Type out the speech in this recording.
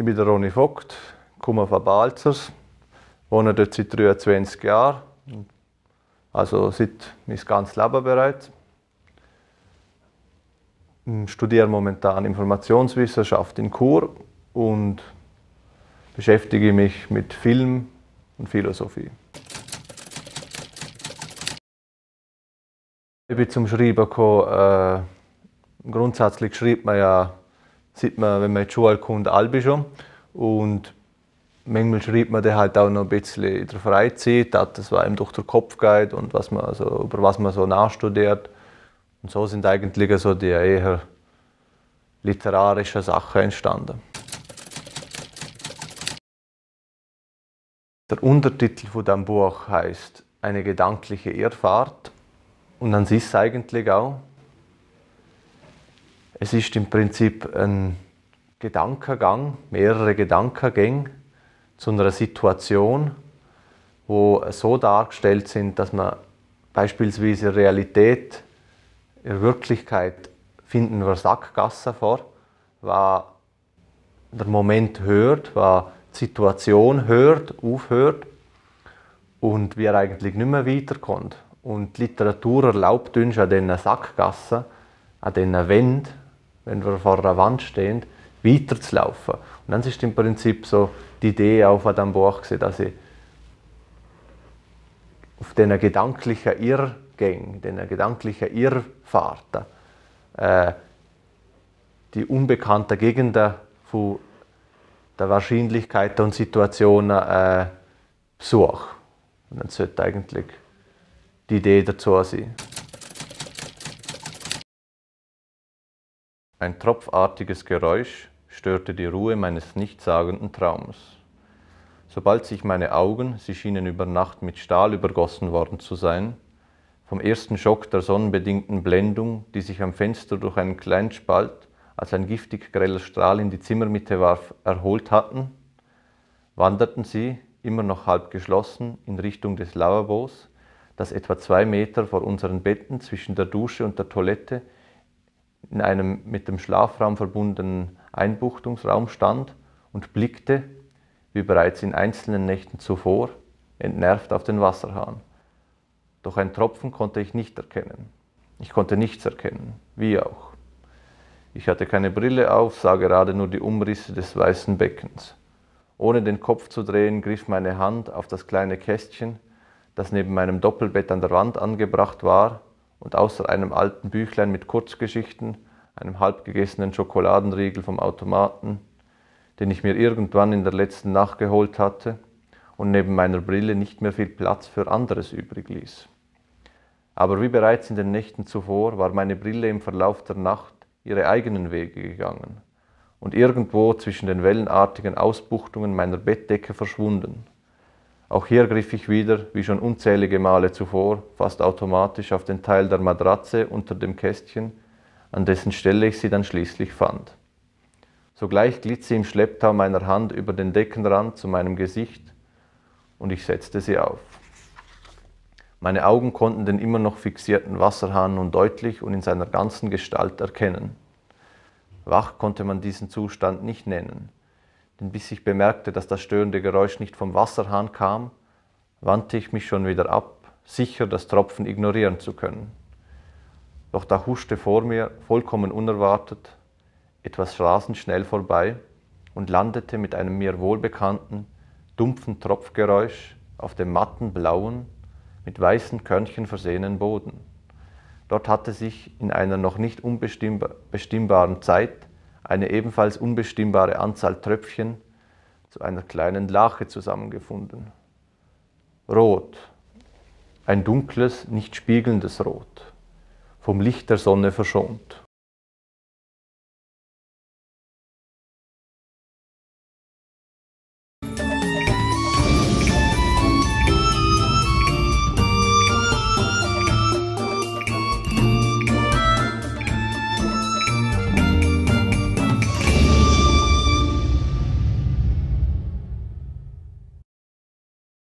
Ich bin der Ronny Vogt, komme von Balzers, wohne dort seit 23 Jahren, also seit mein ganzes Leben bereits. Ich studiere momentan Informationswissenschaft in Chur und beschäftige mich mit Film und Philosophie. Ich bin zum Schreiben gekommen, äh, grundsätzlich schreibt man ja, sieht man, wenn man die Schule kommt, Albi schon. Und manchmal schreibt man dann halt auch noch ein bisschen in der Freizeit, das was einem durch den Kopf geht und was man so, über was man so nachstudiert. Und so sind eigentlich so die eher literarischen Sachen entstanden. Der Untertitel von dem Buch heißt Eine gedankliche Irrfahrt. Und dann ist es eigentlich auch. Es ist im Prinzip ein Gedankengang, mehrere Gedankengänge zu einer Situation, wo so dargestellt sind, dass man beispielsweise in Realität, in Wirklichkeit finden wir Sackgassen vor, was der Moment hört, was die Situation hört, aufhört und wir eigentlich nicht mehr weiterkommt. Und die Literatur erlaubt uns an diesen Sackgassen, an diesen Wänden, wenn wir vor einer Wand stehen, weiterzulaufen. Und dann ist im Prinzip so die Idee auch von diesem Buch, dass ich auf diesen gedanklichen Irrgängen, diesen gedanklichen Irrfahrten, äh, die unbekannten Gegenden von der Wahrscheinlichkeiten und Situationen äh, besuche. Und dann sollte eigentlich die Idee dazu sein. Ein tropfartiges Geräusch störte die Ruhe meines nichtssagenden Traumes. Sobald sich meine Augen, sie schienen über Nacht mit Stahl übergossen worden zu sein, vom ersten Schock der sonnenbedingten Blendung, die sich am Fenster durch einen kleinen Spalt als ein giftig greller Strahl in die Zimmermitte warf, erholt hatten, wanderten sie, immer noch halb geschlossen, in Richtung des Lavabos, das etwa zwei Meter vor unseren Betten zwischen der Dusche und der Toilette in einem mit dem Schlafraum verbundenen Einbuchtungsraum stand und blickte, wie bereits in einzelnen Nächten zuvor, entnervt auf den Wasserhahn. Doch ein Tropfen konnte ich nicht erkennen. Ich konnte nichts erkennen, wie auch. Ich hatte keine Brille auf, sah gerade nur die Umrisse des weißen Beckens. Ohne den Kopf zu drehen, griff meine Hand auf das kleine Kästchen, das neben meinem Doppelbett an der Wand angebracht war und außer einem alten Büchlein mit Kurzgeschichten, einem halbgegessenen Schokoladenriegel vom Automaten, den ich mir irgendwann in der letzten Nacht geholt hatte und neben meiner Brille nicht mehr viel Platz für anderes übrig ließ. Aber wie bereits in den Nächten zuvor war meine Brille im Verlauf der Nacht ihre eigenen Wege gegangen und irgendwo zwischen den wellenartigen Ausbuchtungen meiner Bettdecke verschwunden. Auch hier griff ich wieder, wie schon unzählige Male zuvor, fast automatisch auf den Teil der Matratze unter dem Kästchen, an dessen Stelle ich sie dann schließlich fand. Sogleich glitt sie im Schlepptau meiner Hand über den Deckenrand zu meinem Gesicht und ich setzte sie auf. Meine Augen konnten den immer noch fixierten Wasserhahn nun deutlich und in seiner ganzen Gestalt erkennen. Wach konnte man diesen Zustand nicht nennen denn bis ich bemerkte, dass das störende Geräusch nicht vom Wasserhahn kam, wandte ich mich schon wieder ab, sicher das Tropfen ignorieren zu können. Doch da huschte vor mir, vollkommen unerwartet, etwas rasend schnell vorbei und landete mit einem mir wohlbekannten, dumpfen Tropfgeräusch auf dem matten, blauen, mit weißen Körnchen versehenen Boden. Dort hatte sich in einer noch nicht unbestimmbaren Zeit eine ebenfalls unbestimmbare Anzahl Tröpfchen zu einer kleinen Lache zusammengefunden. Rot, ein dunkles, nicht spiegelndes Rot, vom Licht der Sonne verschont.